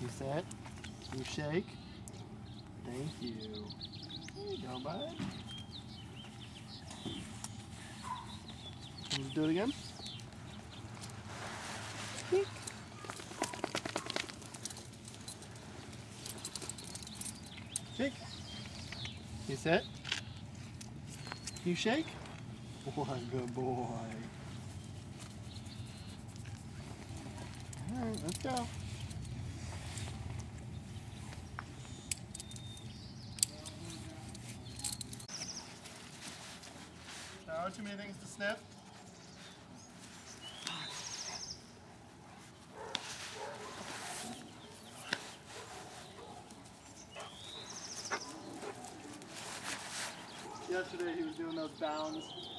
You sit. You shake. Thank you. There you go, bud. Do it again? Shake. Shake. You sit. You shake. What a good boy. Alright, let's go. Too many things to sniff. Yesterday he was doing those bounds.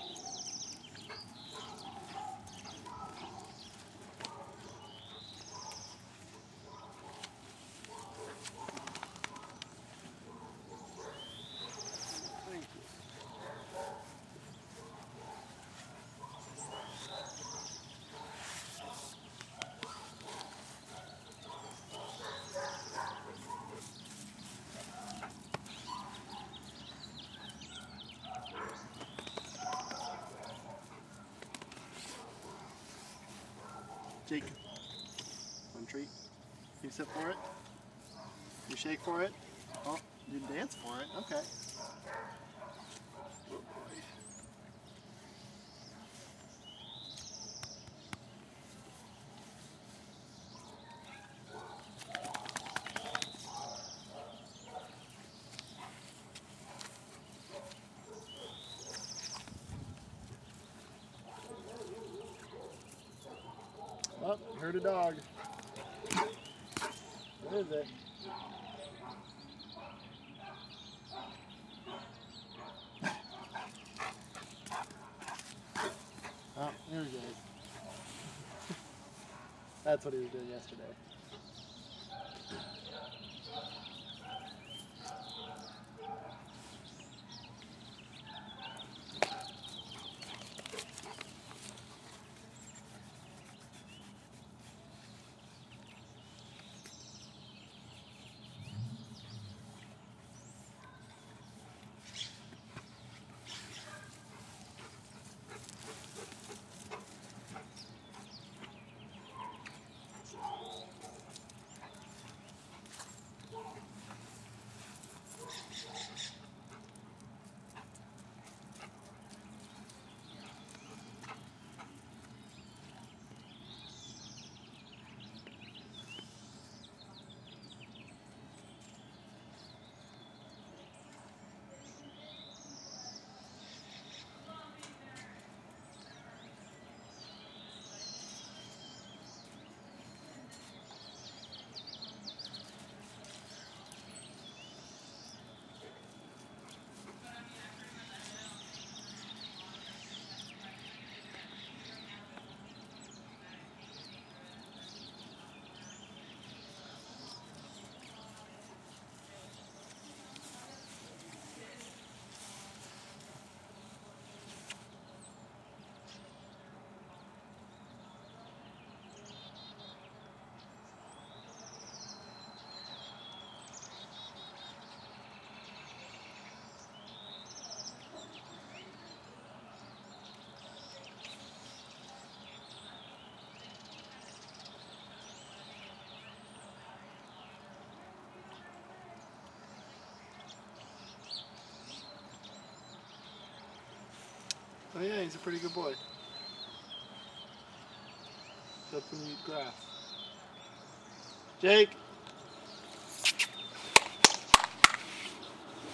Jake, one treat. You sit for it. You shake for it. Oh, you dance for it. Okay. Oh, heard a dog. What is it? Oh, there he goes. That's what he was doing yesterday. Oh yeah, he's a pretty good boy. When you eat grass. Jake!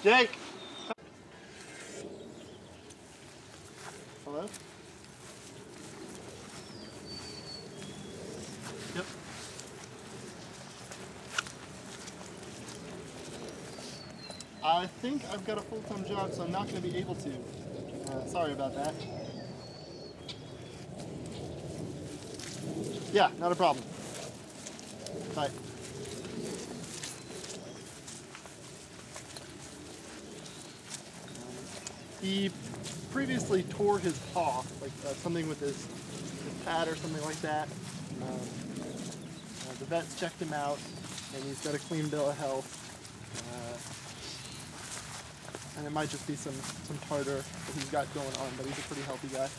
Jake! Hello? Yep. I think I've got a full-time job, so I'm not going to be able to. Uh, sorry about that. Yeah, not a problem. Bye. He previously tore his paw, like uh, something with his, his pad or something like that. Um, uh, the vets checked him out. and he's got a clean bill of health. And it might just be some some tartar that he's got going on, but he's a pretty healthy guy.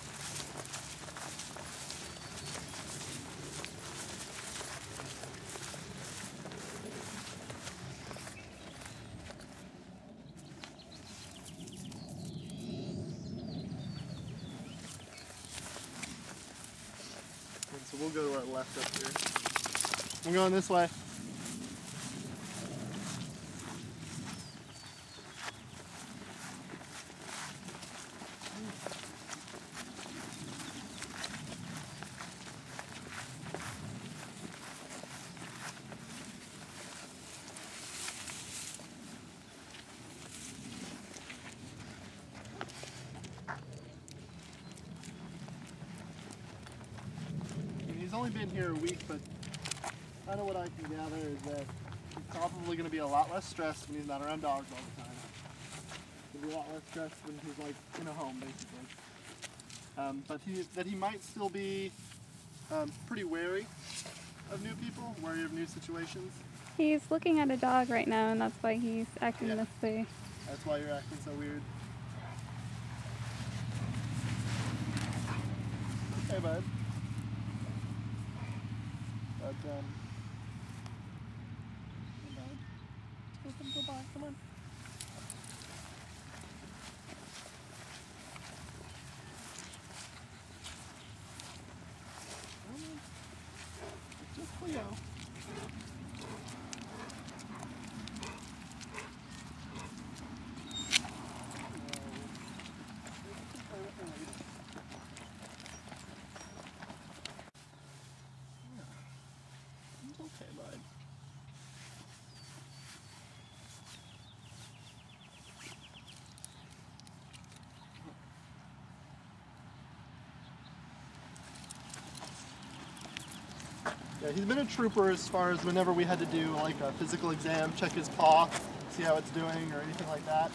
So we'll go to our left up here. I'm going this way. Only been here a week, but kind of what I can gather is that he's probably going to be a lot less stressed when he's not around dogs all the time. He'll be a lot less stressed when he's like in a home, basically. Um, but he, that he might still be um, pretty wary of new people, wary of new situations. He's looking at a dog right now, and that's why he's acting Yeah. this way. That's why you're acting so weird. Hey, bud. Um. Bud. Let's go, by. Come on. Come on. It's just Cleo. It's okay, bud. Yeah, he's been a trooper as far as whenever we had to do like a physical exam, check his paw, see how it's doing or anything like that.